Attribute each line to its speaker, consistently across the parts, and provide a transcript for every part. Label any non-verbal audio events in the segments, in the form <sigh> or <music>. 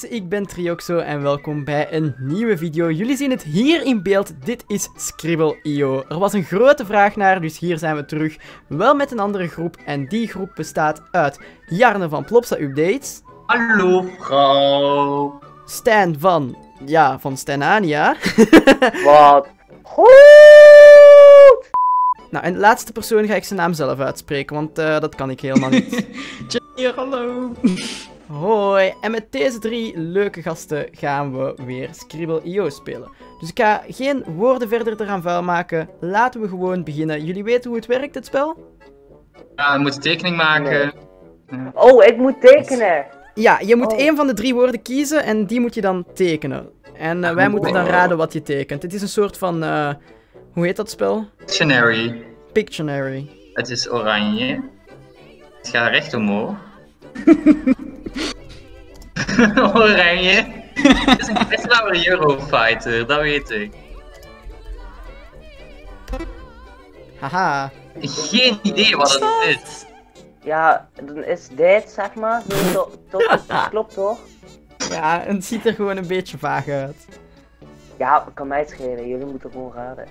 Speaker 1: mensen, ik ben Trioxo en welkom bij een nieuwe video. Jullie zien het hier in beeld, dit is Scribble.io. Er was een grote vraag naar, dus hier zijn we terug. Wel met een andere groep en die groep bestaat uit Jarne van Plopsa Updates.
Speaker 2: Hallo vrouw.
Speaker 1: Stan van, ja, van Stanania. <laughs>
Speaker 3: Wat? Goed!
Speaker 1: nou, en de laatste persoon ga ik zijn naam zelf uitspreken, want uh, dat kan ik helemaal niet. <laughs>
Speaker 2: Hier, hallo.
Speaker 1: Hoi, en met deze drie leuke gasten gaan we weer Scribble.io spelen. Dus ik ga geen woorden verder eraan vuil maken. Laten we gewoon beginnen. Jullie weten hoe het werkt, het spel?
Speaker 2: Ja, we moeten tekening maken.
Speaker 3: Nee. Oh, ik moet tekenen.
Speaker 1: Ja, je moet oh. één van de drie woorden kiezen en die moet je dan tekenen. En uh, wij oh. moeten dan raden wat je tekent. Het is een soort van, uh, hoe heet dat spel?
Speaker 2: Pictionary.
Speaker 1: Pictionary.
Speaker 2: Het is oranje. Het gaat recht omhoog. <laughs> <laughs> Oranje. Het is een best wel een Eurofighter, dat weet ik.
Speaker 1: Haha.
Speaker 2: Geen idee wat het is.
Speaker 3: Ja, dan is dit zeg maar. Zo, <laughs> dat klopt toch?
Speaker 1: Ja, het ziet er gewoon een beetje vaag uit.
Speaker 3: Ja, kan mij het schelen. Jullie moeten gewoon raden.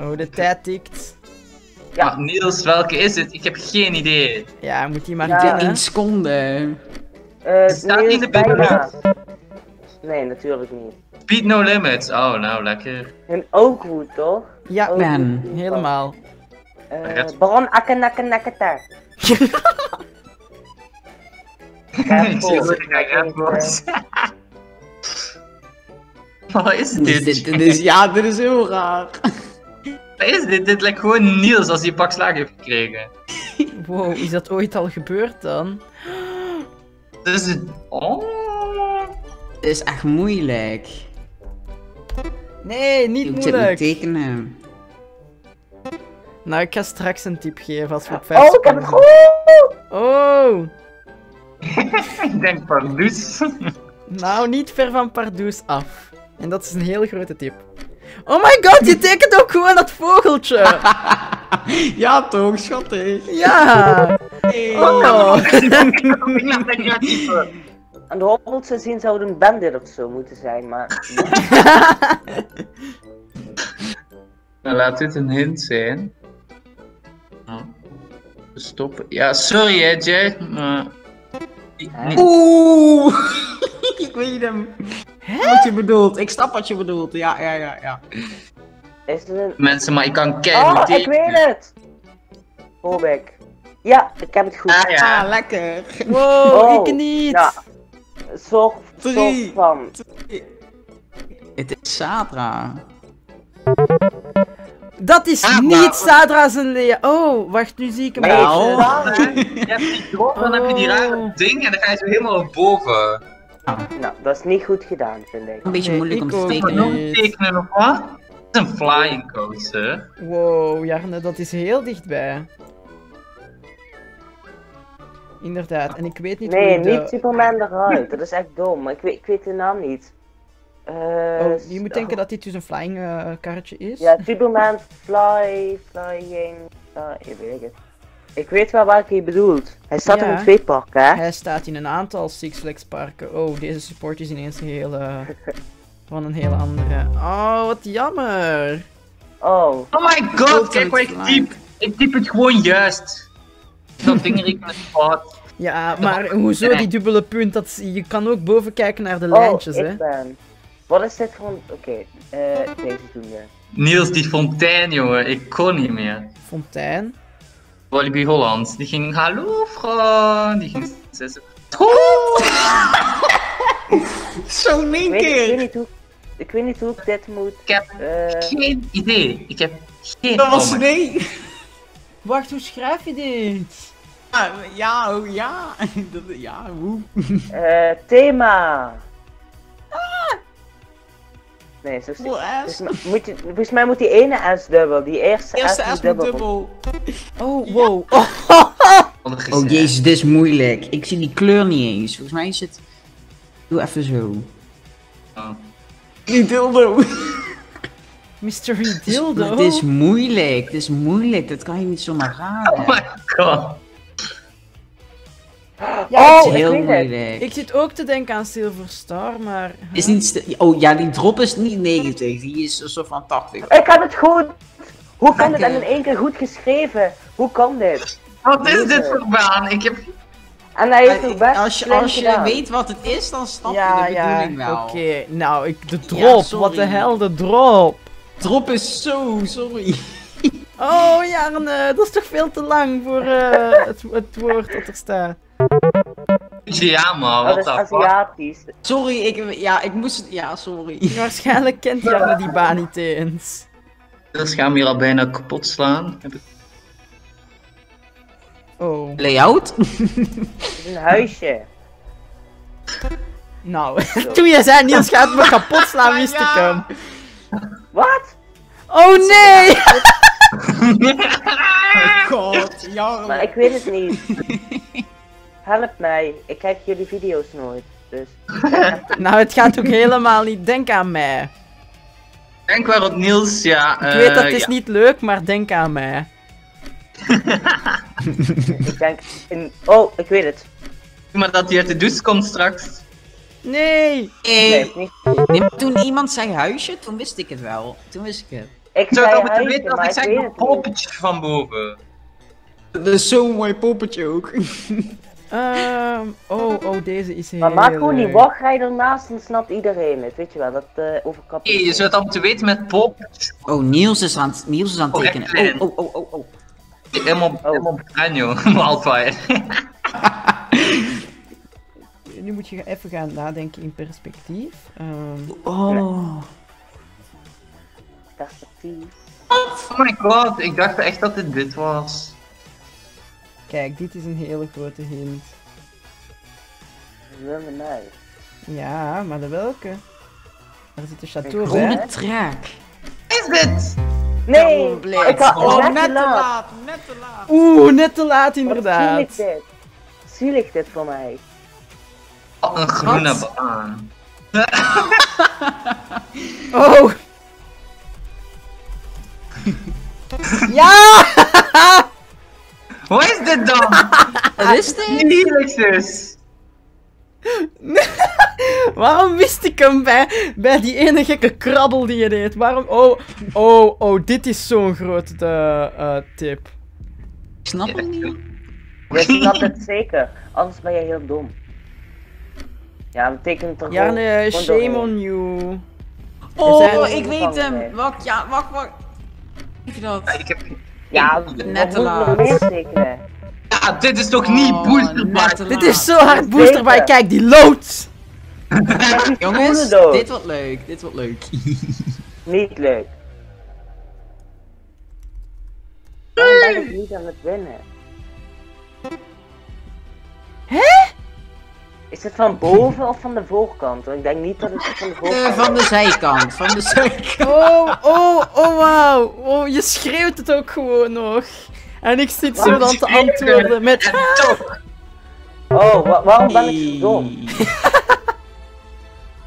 Speaker 1: Oh, de tijd tikt.
Speaker 2: Ja. Niels, welke is het? Ik heb geen idee.
Speaker 1: Ja, moet die maar
Speaker 4: ja. in seconde.
Speaker 3: Uh,
Speaker 2: staat niet in de bijna.
Speaker 3: Nee, natuurlijk niet.
Speaker 2: Speed no limits. Oh, nou, lekker.
Speaker 3: En ook goed, toch?
Speaker 1: Ja,
Speaker 4: ook man.
Speaker 1: helemaal.
Speaker 3: Uh, Baron Akkenakkenakketar. <laughs>
Speaker 2: Wat <laughs> is dit?
Speaker 4: dit, dit is, ja, dit is heel raar. <laughs>
Speaker 2: Wat is dit? Dit lijkt gewoon Niels als hij een pak slaag heeft gekregen.
Speaker 1: Wow, is dat ooit al gebeurd dan?
Speaker 2: Dus het... Oh.
Speaker 4: Het is echt moeilijk.
Speaker 1: Nee, niet
Speaker 4: ik
Speaker 1: moeilijk.
Speaker 4: Ik tekenen.
Speaker 1: Nou, ik ga straks een tip geven als we op
Speaker 3: 5 Oh, ik heb het goed!
Speaker 1: Oh! <laughs>
Speaker 2: ik denk Pardoes.
Speaker 1: nou, niet ver van Pardoes af. En dat is een hele grote tip. Oh my god, je tekent ook gewoon dat vogeltje! <laughs>
Speaker 4: ja toch, schattig.
Speaker 1: Ja! Hey. Oh! <laughs>
Speaker 3: Aan de hobbeltje zien zou het een bandit of zo moeten zijn, maar... <laughs>
Speaker 2: nou, laat dit een hint zijn. Oh. Stoppen. Ja, sorry hè, Jay. Maar...
Speaker 4: Oeh! <laughs> ik weet hem. Hè? Wat je bedoelt. Ik snap wat je bedoelt. Ja, ja, ja, ja.
Speaker 3: Is het een...
Speaker 2: Mensen, maar ik kan kennen.
Speaker 3: Oh, ik weet het! Hobek. Ja, ik heb het goed.
Speaker 2: Ah, ja.
Speaker 4: ah lekker.
Speaker 1: Wow, oh, ik niet.
Speaker 3: Ja. Soort, soort van.
Speaker 4: Het is Sadra.
Speaker 1: Dat is ah, niet Sadra zijn. Oh, wacht, nu zie ik hem
Speaker 2: nee, wel. Je hebt die drop, dan heb je die rare
Speaker 1: Oh.
Speaker 2: ding en dan ga je zo helemaal naar boven.
Speaker 3: Nou, dat is niet goed gedaan, vind ik.
Speaker 4: Een beetje
Speaker 1: Nee,
Speaker 4: moeilijk om te tekenen.
Speaker 1: niet.
Speaker 2: Tekenen of wat? Het is een flying coaster.
Speaker 1: Wow, Jarne, dat is heel dichtbij. Inderdaad, en ik weet niet
Speaker 3: Nee,
Speaker 1: hoe de...
Speaker 3: niet Superman eruit. Dat is echt dom, maar ik weet, ik weet de naam niet. Uh,
Speaker 1: Oh, je moet denken dat dit dus een flying uh, karretje is.
Speaker 3: Ja, Superman Fly, Flying, fly, ik weet het. Ik weet wel welke je bedoelt. Hij staat
Speaker 1: Ja.
Speaker 3: in twee parken, hè?
Speaker 1: Hij staat in een aantal Six Flags parken. Oh, deze support is ineens een hele... <laughs> van een hele andere. Oh, wat jammer.
Speaker 3: Oh.
Speaker 2: Oh my god, kijk wat ik typ. Ik typ het gewoon juist. Dat ding rekenen fout.
Speaker 1: Ja, maar hoezo die dubbele punt? Dat, je kan ook boven kijken naar de
Speaker 3: Oh,
Speaker 1: lijntjes, hè.
Speaker 3: ik ben. Wat is dit gewoon? Oké, eh, deze doen we.
Speaker 2: Niels, die fontein, jongen. Ik kon niet meer.
Speaker 1: Fontein.
Speaker 2: Walibi Holland. Die ging, hallo vrouw. Die ging zes. <laughs>
Speaker 4: Zo één
Speaker 3: Ik weet, ik, weet
Speaker 4: keer.
Speaker 3: niet hoe, ik weet niet hoe ik dit moet.
Speaker 2: Ik heb
Speaker 3: eh
Speaker 2: geen idee. Ik heb geen
Speaker 4: Dat was nee. <laughs>
Speaker 1: Wacht, hoe schrijf je dit?
Speaker 4: Ja, ja, oh, ja. <laughs> Dat, ja, hoe?
Speaker 3: eh, thema. Nee, zo dus,
Speaker 4: S.
Speaker 3: moet je, Volgens mij moet die ene S dubbel, die eerste,
Speaker 4: Eerste
Speaker 3: S,
Speaker 4: S
Speaker 3: moet
Speaker 4: met
Speaker 3: dubbel.
Speaker 4: dubbel.
Speaker 1: Oh, wow. <laughs> Oh,
Speaker 4: Oh jezus, dit is moeilijk. Ik zie die kleur niet eens. Volgens mij is het... Doe even zo.
Speaker 2: Oh.
Speaker 4: Die dildo. <laughs>
Speaker 1: Mystery dildo.
Speaker 4: Het is moeilijk. Het is moeilijk. Dat kan je niet zomaar
Speaker 2: Oh
Speaker 4: raden.
Speaker 2: my god.
Speaker 3: Ja,
Speaker 1: Oh,
Speaker 3: ik
Speaker 4: heel moeilijk.
Speaker 1: Ik zit ook te denken aan Silver Star, maar...
Speaker 4: Is niet oh ja, die drop is niet 90, die is soort van 80.
Speaker 3: Ik had het goed. Hoe kan het en in één keer goed geschreven? Hoe kan dit?
Speaker 2: Wat is dit voor baan? Ik heb...
Speaker 3: En hij heeft nog best
Speaker 4: Als je, als je
Speaker 3: gedaan.
Speaker 4: weet wat het is, dan snap
Speaker 1: Ja,
Speaker 4: je de
Speaker 1: ja,
Speaker 4: bedoeling wel.
Speaker 1: oké. Nou, ik, de drop, wat de hel, de drop.
Speaker 4: Drop is zo, sorry.
Speaker 1: Oh, Jarne, dat is toch veel te lang voor eh, het, het woord dat er staat. <laughs>
Speaker 2: Ja, maar
Speaker 3: Dat
Speaker 2: wat
Speaker 3: is
Speaker 2: fuck?
Speaker 3: Aziatisch.
Speaker 4: Sorry, ik, ja, ik moest, ja, sorry. <laughs>
Speaker 1: Waarschijnlijk kent Jarne die baan niet eens.
Speaker 2: Dus gaan we hier al bijna kapot slaan. Heb ik-
Speaker 1: Oh,
Speaker 4: Layout?
Speaker 3: Is een huisje.
Speaker 1: nou. <laughs> Toen je zei, Niels gaat me kapot slaan, wist ik hem.
Speaker 3: Wat?
Speaker 1: Oh nee!
Speaker 4: God, ja.
Speaker 3: Maar ik weet het niet. Help mij. Ik kijk jullie video's nooit. Dus. <laughs>
Speaker 1: Nou, het gaat ook helemaal niet. Denk aan mij.
Speaker 2: Denk waarop Niels, ja...
Speaker 1: Ik weet dat het is
Speaker 2: ja.
Speaker 1: niet leuk, maar denk aan mij. <laughs>
Speaker 3: Ik denk. In... Oh, ik weet het.
Speaker 2: Maar dat hij uit de douche komt straks.
Speaker 1: Nee!
Speaker 3: Nee, niet.
Speaker 4: maar toen iemand zei huisje, toen wist ik het wel. Toen wist ik het.
Speaker 3: Ik
Speaker 2: Zou
Speaker 3: zei
Speaker 2: al moeten
Speaker 3: huisje,
Speaker 2: weten dat
Speaker 3: maar
Speaker 2: ik
Speaker 3: weet
Speaker 2: een poppetje van boven.
Speaker 4: Dat is zo'n mooi poppetje ook. <laughs>
Speaker 1: Ehm, oh, oh, deze is heel
Speaker 3: Maar maak gewoon die wachtrij ernaast, dan snapt iedereen het. Weet je wel, dat eh overkapt.
Speaker 2: Hey, je zou het al moeten weten met poppetjes.
Speaker 4: Oh, Niels is aan het, Niels is aan het
Speaker 2: Oh,
Speaker 4: tekenen. Oh, oh, oh, oh, oh.
Speaker 2: Helemaal, helemaal bruin, joh. <laughs> Wildfire. <laughs>
Speaker 1: Nu moet je even gaan nadenken in perspectief. Ehm,
Speaker 4: Oh.
Speaker 3: Perspectief.
Speaker 2: Oh my god, ik dacht echt dat dit dit was.
Speaker 1: Kijk, dit is een hele grote hint.
Speaker 3: Uit.
Speaker 1: Ja, maar de welke? Daar zit de chateau bij.
Speaker 4: Groene trek.
Speaker 2: Is dit?
Speaker 3: Nee! Ik had
Speaker 4: Oh,
Speaker 3: net
Speaker 4: net
Speaker 3: te laat.
Speaker 4: laat, net te laat.
Speaker 1: Oeh, net te laat
Speaker 3: Wat zielig
Speaker 1: inderdaad.
Speaker 3: dit. Zielig dit voor mij.
Speaker 2: Oh, een groene
Speaker 4: Wat?
Speaker 2: baan. <laughs>
Speaker 1: Oh! <laughs> ja! <laughs> <laughs>
Speaker 2: Wat is dit dan?
Speaker 4: Wat is dit?
Speaker 1: Waarom wist ik hem bij, bij die ene gekke krabbel die je deed? Waarom? Oh, oh, oh, dit is zo'n grote eh, eh, tip.
Speaker 4: Ik snap het niet. <laughs>
Speaker 3: Je snapt het zeker. Anders ben je heel dom. Ja, dat betekent toch
Speaker 1: Jarne,
Speaker 3: gewoon
Speaker 1: shame on you.
Speaker 4: Oh, ik weet hem. Wacht, ja, wacht, wacht. Je dat?
Speaker 2: Ik heb...
Speaker 3: Ja,
Speaker 4: Net.
Speaker 2: Ja, dit is toch niet
Speaker 4: Oh,
Speaker 2: boosterbike?
Speaker 1: Dit is zo hard booster bij.
Speaker 3: Zeker.
Speaker 1: Kijk, die loods. <laughs>
Speaker 4: Jongens, dit wordt leuk, dit wordt leuk. <laughs>
Speaker 3: Niet leuk. Waarom ben ik niet aan het winnen?
Speaker 1: Hè?
Speaker 3: Is het van boven of van de voorkant? Want ik denk niet dat het van de
Speaker 4: Eh,
Speaker 3: voorkant
Speaker 4: van de zijkant, van de zijkant.
Speaker 1: Oh, oh, oh, wauw. Oh, je schreeuwt het ook gewoon nog. En ik zit zo dan te antwoorden met...
Speaker 3: Oh, wa- waarom ben ik zo dom? <laughs>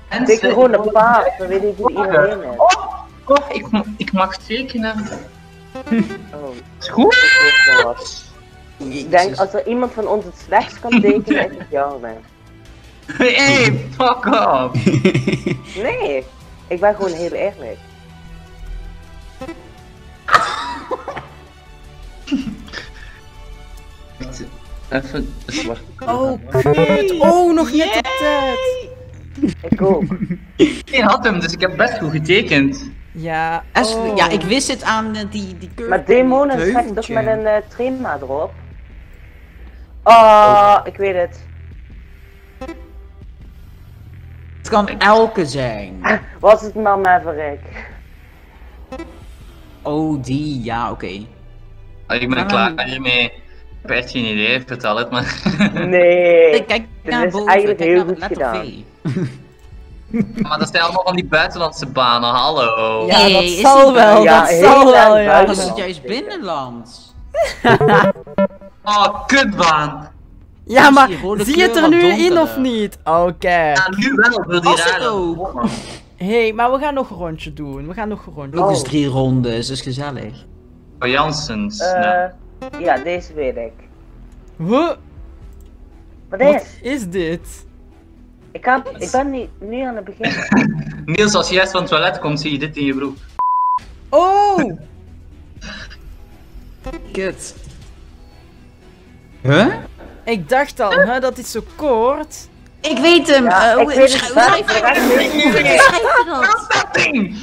Speaker 2: En
Speaker 3: Teken gewoon een paard, dan weet ik wie iedereen is.
Speaker 2: Oh, ik, ma- ik mag tekenen.
Speaker 3: Oh,
Speaker 2: Is goed?
Speaker 3: ik. Ik denk, als er iemand van ons het slechts kan tekenen, is het Jarne. <laughs>
Speaker 2: Hey, fuck off. <laughs>
Speaker 3: Nee, ik ben gewoon heel eerlijk. <laughs>
Speaker 2: Even zwart.
Speaker 1: Oh, kut. Oh, nog net op tijd.
Speaker 3: Ik ook.
Speaker 2: Ik had hem, dus ik heb best goed getekend.
Speaker 1: Ja, oh.
Speaker 4: Ja, ik wist het aan eh, die, die curve.
Speaker 3: Maar demonen straks toch met een uh, trema erop? Oh, ik weet het.
Speaker 4: Het kan elke zijn. <laughs>
Speaker 3: Was het maar Maverick?
Speaker 4: Oh, die, ja, oké.
Speaker 2: Oh, ik ben klaar hiermee. Ik heb echt geen idee, vertel het maar.
Speaker 3: Nee. <laughs>
Speaker 4: Kijk, naar
Speaker 3: is
Speaker 4: boven,
Speaker 3: eigenlijk
Speaker 4: kijk
Speaker 3: heel
Speaker 4: naar
Speaker 3: goed gedaan. <laughs>
Speaker 2: Maar dat zijn allemaal van die buitenlandse banen, hallo.
Speaker 1: Ja,
Speaker 4: Nee,
Speaker 1: dat
Speaker 4: is
Speaker 1: zal wel,
Speaker 3: Ja,
Speaker 1: dat zal wel, ja.
Speaker 4: Dat is juist binnenland.
Speaker 2: Oh, kutbaan.
Speaker 1: Ja, maar zie je het er nu in of niet? Oké.
Speaker 2: Ja, nu wel, door die vorm.
Speaker 1: hey, maar we gaan nog een rondje doen. We gaan nog een rondje
Speaker 4: Ook
Speaker 3: Oh.
Speaker 4: eens drie rondes, dat is gezellig.
Speaker 2: Oh, Janssens.
Speaker 3: Eh,
Speaker 2: nee.
Speaker 3: ja, deze weet ik.
Speaker 1: Huh?
Speaker 3: Wat
Speaker 1: Wat
Speaker 3: is?
Speaker 1: is dit?
Speaker 3: Ik, ga, ik ben nu, nu aan het begin. <laughs>
Speaker 2: Niels, als je juist van het toilet komt, zie je dit in je broek.
Speaker 1: Oh! <laughs>
Speaker 4: Kut. Huh?
Speaker 1: Ik dacht al, hè, dat is zo kort.
Speaker 4: Ik weet hem.
Speaker 3: Ja,
Speaker 4: Eh,
Speaker 3: ik
Speaker 4: hoe-
Speaker 3: weet het ik
Speaker 4: dat?
Speaker 3: niet.
Speaker 4: Hoe schrijf je dat?
Speaker 2: Dat ding!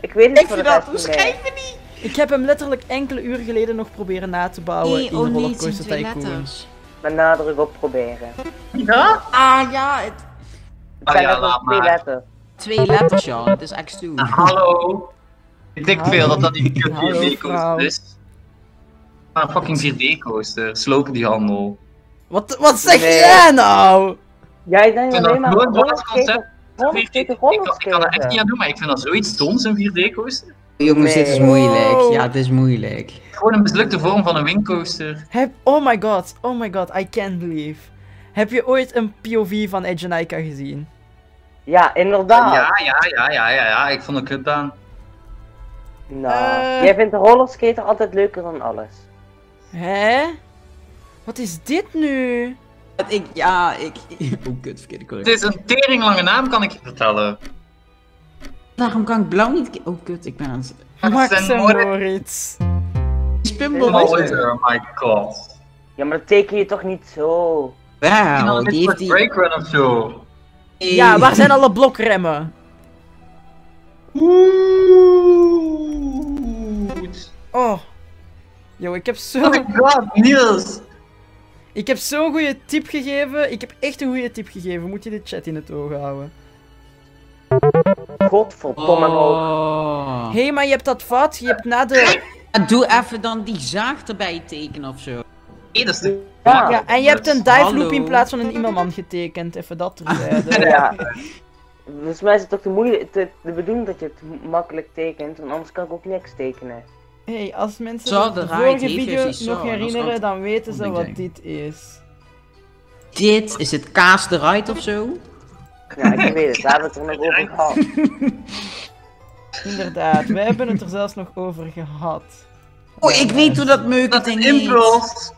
Speaker 3: Ik weet het voor
Speaker 4: dat,
Speaker 3: niet
Speaker 4: schrijf je die?
Speaker 1: Ik heb hem letterlijk enkele uren geleden nog proberen na te bouwen
Speaker 4: Nee,
Speaker 1: in
Speaker 4: oh nee,
Speaker 1: Rollercoaster
Speaker 4: twee
Speaker 1: Tycoon.
Speaker 4: letters.
Speaker 3: Met nadruk op proberen.
Speaker 2: Ja?
Speaker 4: Ah ja, het...
Speaker 3: Het
Speaker 2: ja, laat
Speaker 3: twee
Speaker 2: maar.
Speaker 3: letters.
Speaker 4: twee letters, ja. Het is X2.
Speaker 2: Hallo. Ik denk veel dat dat 4D-coaster <laughs>
Speaker 1: vrouw.
Speaker 2: is. Maar een fucking 4D-coaster. Slopen die handel.
Speaker 1: Wat, wat zeg
Speaker 3: Nee.
Speaker 1: jij nou?
Speaker 3: Jij denkt alleen maar
Speaker 2: gewoon concept. Ik,
Speaker 3: Rollerskater,
Speaker 2: ik, ik kan er echt niet aan doen, maar ik vind dat zoiets doms, een 4D-coaster.
Speaker 4: Jongens, dit is moeilijk. Ja, het is moeilijk.
Speaker 2: Gewoon een mislukte vorm van een wingcoaster.
Speaker 1: Heb, oh my god, oh my god, I can't believe. Heb je ooit een POV van Edge Naika gezien?
Speaker 3: Ja, inderdaad.
Speaker 2: Ja, ja, ja, ja, ja, ja, ik vond het kutbaan.
Speaker 3: Nou,
Speaker 1: Eh.
Speaker 3: jij vindt de rollerskater altijd leuker dan alles.
Speaker 1: Hè? Wat is dit nu?
Speaker 4: Dat Ik, ja, ik... Oh, kut, verkeerde
Speaker 2: Het
Speaker 4: correctie.
Speaker 2: is een teringlange naam, kan ik je vertellen.
Speaker 4: Waarom kan ik blauw niet... Oh, kut, ik ben aan het...
Speaker 1: Max
Speaker 2: en Moritz. Oh,
Speaker 4: is er.
Speaker 2: my god.
Speaker 3: Ja, maar dat teken je toch niet zo.
Speaker 4: Wauw,
Speaker 2: Die
Speaker 4: die heeft die...
Speaker 2: breakrun of zo.
Speaker 1: Ja, waar zijn alle blokremmen?
Speaker 2: Oeh.
Speaker 1: Oh. Yo, ik heb zo...
Speaker 2: Oh my god, Niels.
Speaker 1: Ik heb zo'n goede tip gegeven. Ik heb echt een goede tip gegeven. Moet je de chat in het oog houden.
Speaker 3: Godverdomme.
Speaker 4: Oh.
Speaker 1: Hé, hey, maar je hebt dat fout. Je hebt na de...
Speaker 4: Doe even dan die zaag erbij tekenen of zo.
Speaker 2: Nee, dat is de...
Speaker 3: Ja.
Speaker 1: Ja, en je hebt een dive loop in plaats van een e-mailman getekend. Even dat terzijde. <laughs>
Speaker 3: Ja. Volgens mij is het toch de, moeilijk, de, de bedoeling dat je het makkelijk tekent, want anders kan ik ook niks tekenen.
Speaker 1: Hey, als mensen
Speaker 4: Zo,
Speaker 1: de vorige video nog herinneren, dan weten ze wat dit is.
Speaker 4: Dit, is het kaas de right of zo?
Speaker 3: Ja, ik weet het, daar hebben we het er nog over gehad. <laughs>
Speaker 1: Inderdaad, wij hebben het er zelfs nog over gehad.
Speaker 4: Oh, ik weet hoe dat
Speaker 2: Dat is impuls.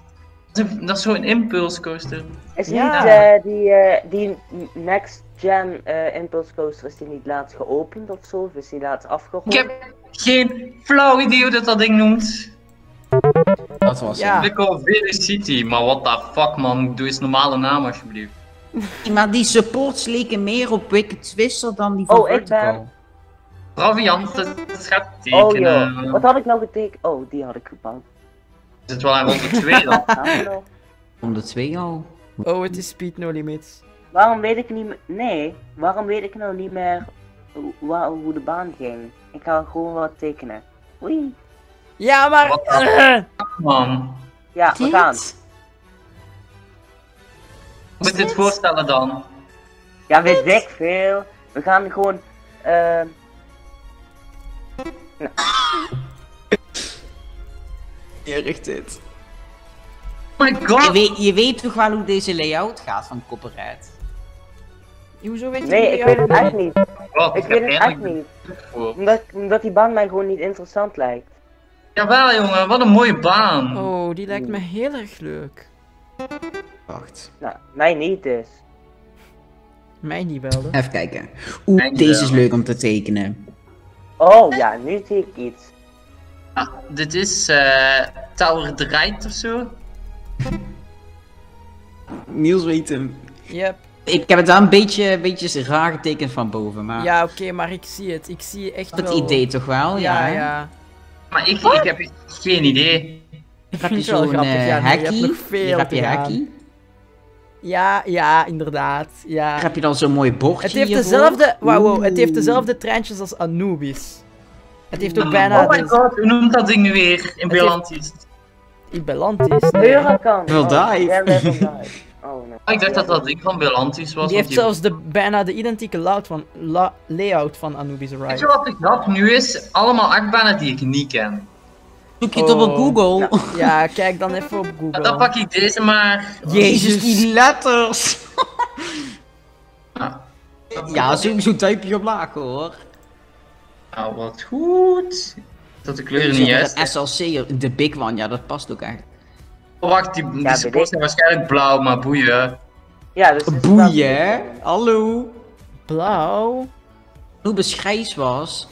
Speaker 2: Dat is, een- dat is zo'n impulscoaster.
Speaker 3: Is
Speaker 1: Ja.
Speaker 3: niet eh, die, eh, die Next Gen eh Impulse Coaster, is die niet laatst geopend of zo? Of is die laatst afgerond?
Speaker 2: Ik heb geen flauw idee hoe dat, dat ding noemt.
Speaker 4: Dat was
Speaker 1: Ja.
Speaker 2: Ik al City, maar what the fuck man, doe eens normale naam alsjeblieft.
Speaker 4: Maar die supports leken meer op Wicked Twister dan die van
Speaker 3: Oh, ik
Speaker 4: Vertical.
Speaker 3: ben-
Speaker 2: Braviant, het het gaat
Speaker 3: Oh joh, wat had ik nou getekend? Oh, die had ik gebouwd.
Speaker 2: Is het wel aan rond de twee dan?
Speaker 3: Hallo.
Speaker 4: Om de twee al.
Speaker 1: Oh, het is Speed No Limits.
Speaker 3: Waarom weet ik niet meer... Nee, waarom weet ik nou niet meer hoe, de baan ging? Ik ga gewoon wat tekenen. Oei.
Speaker 1: Ja, maar...
Speaker 2: Wat <laughs> Man,
Speaker 3: Ja, we gaan.
Speaker 2: hoe moet je dit voorstellen dan?
Speaker 3: Ja, weet ik veel. We gaan gewoon... ehm
Speaker 4: Erg dit.
Speaker 2: Oh my
Speaker 4: Je
Speaker 2: god!
Speaker 4: weet, je weet toch wel hoe deze layout gaat van Copperhead?
Speaker 1: hoezo weet je
Speaker 3: nee, ik weet het echt niet.
Speaker 2: Wat,
Speaker 3: Ik
Speaker 2: heb
Speaker 3: weet het echt niet.
Speaker 2: voor.
Speaker 3: Omdat, omdat die baan mij gewoon niet interessant lijkt.
Speaker 2: Jawel jongen, wat een mooie baan.
Speaker 1: Oh, die lijkt me heel erg leuk.
Speaker 4: Wacht.
Speaker 3: Nou, mij niet dus.
Speaker 1: Mij niet wel, hè.
Speaker 4: Even kijken. Oeh, deze
Speaker 2: wel.
Speaker 4: is leuk om te tekenen.
Speaker 3: Oh ja, nu zie ik iets.
Speaker 2: Ah, dit is eh Tower Draait of zo.
Speaker 4: Niels weet hem.
Speaker 1: Yep.
Speaker 4: Ik heb het wel een beetje, beetje raar getekend van boven, maar...
Speaker 1: Ja, oké, maar ik zie het. Ik zie echt
Speaker 4: Het
Speaker 1: wel...
Speaker 4: idee toch wel, ja.
Speaker 1: Ja, ja.
Speaker 2: Maar ik, ik heb geen idee.
Speaker 1: Ik
Speaker 4: Heb
Speaker 1: vind
Speaker 4: je
Speaker 1: het wel
Speaker 4: zo'n
Speaker 1: grappig,
Speaker 4: eh,
Speaker 1: ja. nee, je hebt nog veel
Speaker 4: Hier heb je hackie.
Speaker 1: Ja, ja, inderdaad. Ja.
Speaker 4: Hier heb je dan zo'n mooi bordje
Speaker 1: Het heeft
Speaker 4: hiervoor.
Speaker 1: dezelfde... Wow, wow, het heeft dezelfde treintjes als Anubis. Het heeft ook bijna...
Speaker 2: oh my god, hoe noemt dat ding nu weer in
Speaker 1: heeft-
Speaker 2: Belantis?
Speaker 1: Belantis? Nee.
Speaker 3: Huracan.
Speaker 4: Will
Speaker 3: oh, Ja. Oh, nee.
Speaker 2: Oh, ik dacht dat dat ding van Belantis was.
Speaker 1: Die heeft zelfs de, bijna de identieke layout van, la- layout van Anubis
Speaker 2: Weet je wat de grap nu is? Allemaal achtbanen die ik niet ken.
Speaker 4: Zoek je het op
Speaker 1: Oh.
Speaker 4: Google. <laughs>
Speaker 1: Ja, kijk dan even op Google.
Speaker 2: dan pak ik deze maar.
Speaker 4: Jezus, die letters. <laughs>
Speaker 2: Ah,
Speaker 4: Ja, zo'n zo type je omlaag hoor.
Speaker 2: nou, wat goed. Dat de kleuren niet juist.
Speaker 4: SLC, de big one, ja dat past ook echt.
Speaker 2: Oh, wacht, die, die supports
Speaker 3: ik.
Speaker 2: zijn waarschijnlijk blauw, maar boeien.
Speaker 3: Ja, dus is
Speaker 4: Boeien? Hallo.
Speaker 1: Blauw.
Speaker 4: Hoe beschrijs was.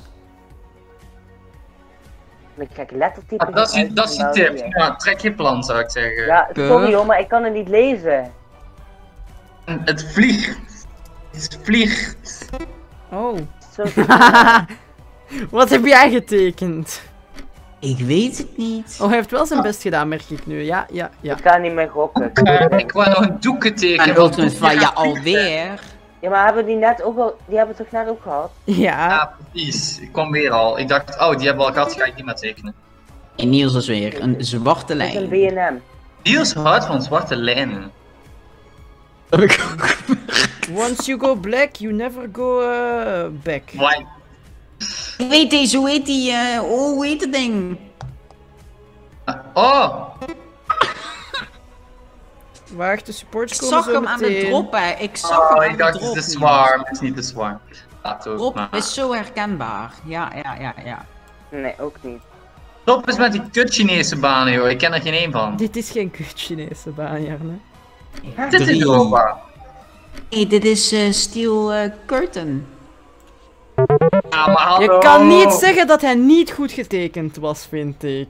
Speaker 3: Ik kijk lettertype.
Speaker 2: Ah, dat is, die- dat is die tip.
Speaker 3: ja.
Speaker 2: Ja, trek je plan, zou ik zeggen.
Speaker 3: Ja, sorry hoor, maar ik kan het niet lezen.
Speaker 2: En Het vliegt. Het vliegt.
Speaker 1: Oh. <laughs> Wat heb jij getekend?
Speaker 4: Ik weet het niet.
Speaker 1: Oh, hij heeft wel zijn best gedaan, merk ik nu. Ja, ja, ja.
Speaker 3: Ik kan niet meer gokken.
Speaker 2: Eh, ik wou nog een doeken tekenen.
Speaker 4: En Ultimate van ja, alweer.
Speaker 3: Ja, maar hebben die net ook al... Die hebben we toch net ook gehad?
Speaker 1: Ja.
Speaker 2: Ja, precies. Ik kwam weer al. Ik dacht, oh, die hebben we al gehad, ga ik niet meer tekenen.
Speaker 4: En Niels is weer een zwarte
Speaker 3: Dat is een
Speaker 4: lijn.
Speaker 3: BNM.
Speaker 2: Niels houdt van zwarte lijnen.
Speaker 4: Heb ik ook.
Speaker 1: Once you go black, you never go uh, back.
Speaker 2: White.
Speaker 4: Ik weet deze, hoe heet die? eh, oh, hoe heet het ding?
Speaker 2: Oh! <laughs>
Speaker 1: Wacht, de supports
Speaker 4: Ik
Speaker 1: komen
Speaker 4: zag
Speaker 1: zo
Speaker 4: hem aan het droppen. Ik zag
Speaker 2: Oh,
Speaker 4: hem aan
Speaker 2: ik
Speaker 4: het
Speaker 2: dacht, het is de zwaar. Het is niet de zwaar. Laten we
Speaker 4: Drop
Speaker 2: maar.
Speaker 4: is zo herkenbaar. Ja, ja, ja, ja.
Speaker 3: Nee, ook niet.
Speaker 2: Stop eens met die kut Chinese banen, joh. Ik ken er geen één van.
Speaker 1: Dit is geen kut Chinese baan, Jarne.
Speaker 2: Dit is. Europa.
Speaker 4: Nee, dit is eh Steel eh, Curtain.
Speaker 2: Ja, maar hallo.
Speaker 1: Je kan niet zeggen dat hij niet goed getekend was, vind ik.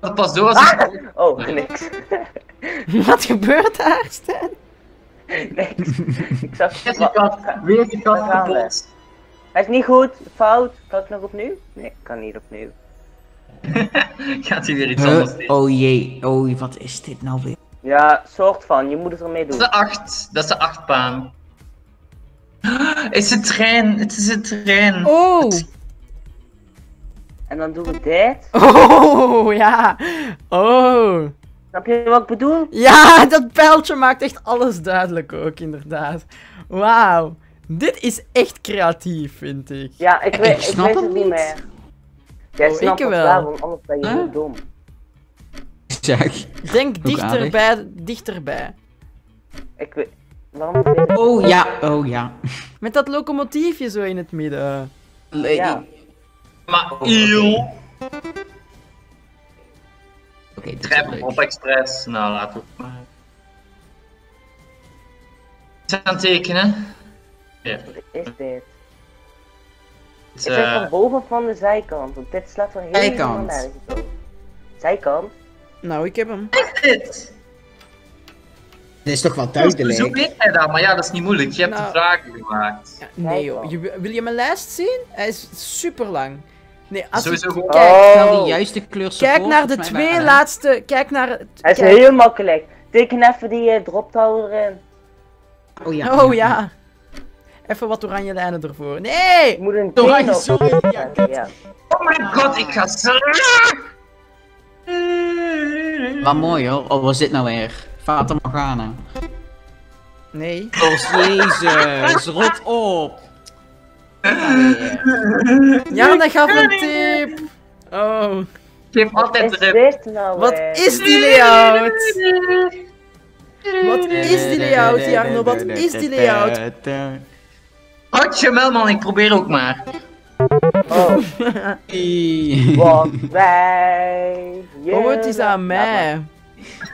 Speaker 2: Dat pas door als ik...
Speaker 3: Oh, niks. <laughs>
Speaker 1: Wat gebeurt daar, Stijn?
Speaker 3: niks. Ik zag...
Speaker 2: Weer die kat. Weer die kat kapot.
Speaker 3: Hij is niet goed. Fout. Kan ik nog opnieuw? Nee, kan niet opnieuw. <laughs>
Speaker 2: Gaat hij weer iets anders doen?
Speaker 4: Oh jee, oh wat is dit nou weer?
Speaker 3: Ja, soort van. Je moet het ermee
Speaker 2: Dat
Speaker 3: doen.
Speaker 2: is de acht. Dat is de achtbaan. Is een trein. Het is een trein.
Speaker 1: Oh!
Speaker 3: En dan doen we dit. <laughs>
Speaker 1: Oh, ja. Oh.
Speaker 3: Snap je wat ik bedoel?
Speaker 1: Ja, dat pijltje maakt echt alles duidelijk ook, inderdaad. Wauw. Dit is echt creatief, vind ik.
Speaker 3: Ja, ik,
Speaker 4: Ik
Speaker 3: weet, ik
Speaker 4: snap
Speaker 3: weet het niet meer. Jij
Speaker 1: Oh,
Speaker 3: snapt
Speaker 1: ik
Speaker 3: het
Speaker 1: wel.
Speaker 3: wel, want anders ben je
Speaker 4: Huh?
Speaker 3: heel dom.
Speaker 4: Zeg.
Speaker 1: Denk dichterbij, dichterbij.
Speaker 3: Ik weet... Waarom.
Speaker 4: Oh ja, oh ja.
Speaker 1: Met dat locomotiefje zo in het midden.
Speaker 3: Ja.
Speaker 2: Maar eeuw.
Speaker 4: Oké, is leuk.
Speaker 2: op expres. Nou, laten we het maar. Is aan het tekenen? Ja.
Speaker 3: Wat is dit?
Speaker 2: Het,
Speaker 3: Is het
Speaker 2: eh,
Speaker 3: van boven of van de zijkant? Want dit slaat wel helemaal
Speaker 4: Zijkant.
Speaker 3: Zijkant?
Speaker 1: Nou, ik heb hem.
Speaker 2: dit.
Speaker 4: Dit is toch wel
Speaker 2: Zo
Speaker 4: duidelijk?
Speaker 2: weet hij dat, maar ja, dat is niet moeilijk. Je hebt
Speaker 1: Nou.
Speaker 2: de vragen gemaakt.
Speaker 1: Ja, nee joh, je, wil je mijn lijst zien? Hij is super lang. Nee, als
Speaker 2: Sowieso
Speaker 1: je,
Speaker 2: goed.
Speaker 1: kijk,
Speaker 4: Wel
Speaker 3: Oh,
Speaker 4: die juiste kleur
Speaker 1: kijk naar de twee laatste, kijk naar het...
Speaker 3: hij is
Speaker 1: kijk-
Speaker 3: heel makkelijk. Teken even die uh, drop tower erin.
Speaker 4: Oh ja.
Speaker 1: Oh ja. Even wat oranje lijnen ervoor. Nee!
Speaker 3: Je moet een
Speaker 4: Oranje, sorry, ja,
Speaker 3: ja.
Speaker 2: Oh my god, ik ga zo.
Speaker 4: Wat mooi hoor. Oh, wat is dit nou weer? Fata Morgana.
Speaker 1: Nee.
Speaker 4: Oh jezus, rot op.
Speaker 1: Ja, dat gaf een tip. Oh.
Speaker 2: Geef
Speaker 3: Wat
Speaker 2: altijd
Speaker 3: is
Speaker 2: rip.
Speaker 3: nou
Speaker 1: Wat is die layout? Wat is die layout, Jarno? Wat is die layout?
Speaker 2: Hartje Melman, ik probeer ook maar.
Speaker 3: Oh, <laughs> wat wij...
Speaker 1: Oh, het is aan mij.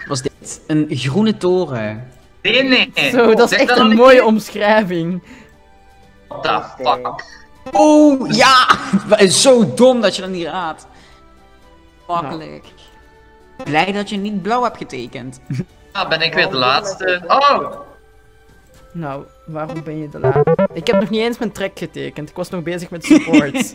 Speaker 4: Was dit een groene toren?
Speaker 2: Nee, nee.
Speaker 1: Zo, dat is
Speaker 2: Zeg
Speaker 1: echt
Speaker 2: dan
Speaker 1: een mooie
Speaker 2: keer.
Speaker 1: omschrijving.
Speaker 2: What the fuck?
Speaker 4: Oh ja! Zo dom dat je dat niet raadt. Makkelijk. Blij dat je niet blauw hebt getekend.
Speaker 2: Ah, ben ik weer de laatste. Oh!
Speaker 1: Nou, waarom ben je de laatste? Ik heb nog niet eens mijn track getekend. Ik was nog bezig met support. <laughs>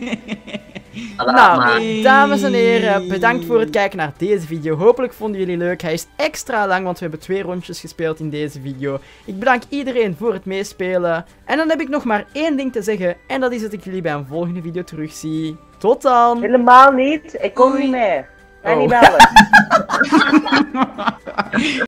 Speaker 1: Nou, dames en heren, bedankt voor het kijken naar deze video. Hopelijk vonden jullie leuk. Hij is extra lang, want we hebben twee rondjes gespeeld in deze video. Ik bedank iedereen voor het meespelen. En dan heb ik nog maar één ding te zeggen. En dat is dat ik jullie bij een volgende video terugzie. Tot dan!
Speaker 3: Helemaal niet. Ik kom
Speaker 4: Oei.
Speaker 3: niet meer. Ga
Speaker 1: Oh.
Speaker 3: niet bellen. <laughs>